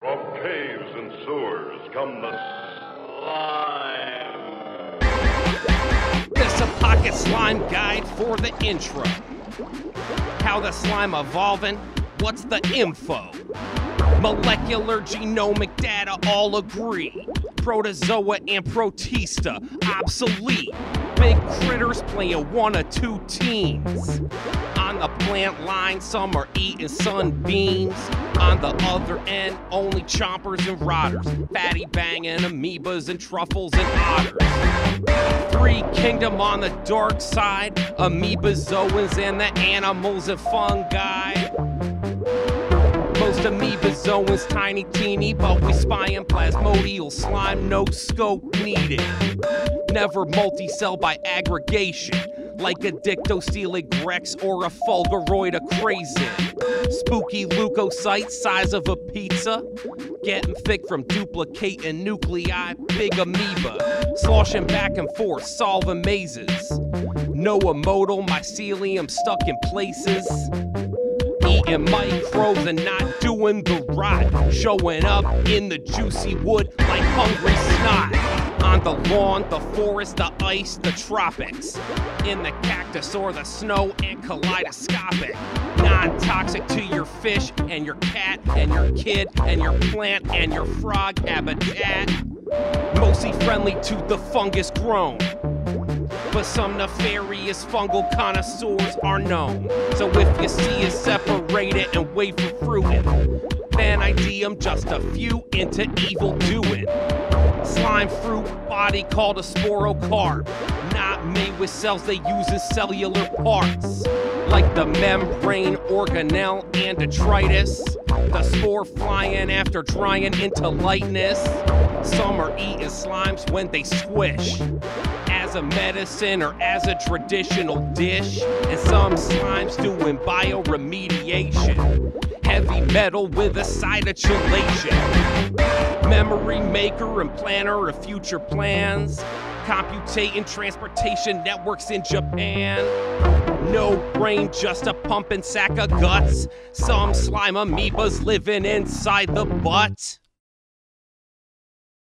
From caves and sewers come the slime. This is a pocket slime guide for the intro. How the slime evolving? What's the info? Molecular genomic data all agree. Protozoa and protista obsolete. Big critters playing one or two teams. On the plant line, some are eating sunbeams. On the other end, only chompers and rotters. Fatty banging amoebas and truffles and otters. Three kingdom on the dark side, amoebozoans and the animals and fungi. Most amoebozoans tiny teeny, but we spying plasmodial slime, no scope needed. Never multi-cell by aggregation, like a dictyostelid grex or a fulguroid crazy. Spooky leukocyte size of a pizza, getting thick from duplicating nuclei, big amoeba, sloshing back and forth, solving mazes. No immotile mycelium stuck in places eating microbes and not doing the rot. Showing up in the juicy wood like hungry snot. On the lawn, the forest, the ice, the tropics. In the cactus or the snow and kaleidoscopic. Non toxic to your fish and your cat and your kid and your plant and your frog habitat. Mostly friendly to the fungus grown but some nefarious fungal connoisseurs are known. So if you see it, separate it and wait for fruiting. Then ideum just a few into evil doing. Slime fruit body called a sporocarp, not made with cells they use cellular parts. Like the membrane organelle and detritus, the spore flying after drying into lightness. Some are eating slimes when they squish as a medicine or as a traditional dish. And some slimes doing bioremediation. Heavy metal with a side of chelation. Memory maker and planner of future plans. Computating transportation networks in Japan. No brain, just a pumping sack of guts. Some slime amoebas living inside the butt.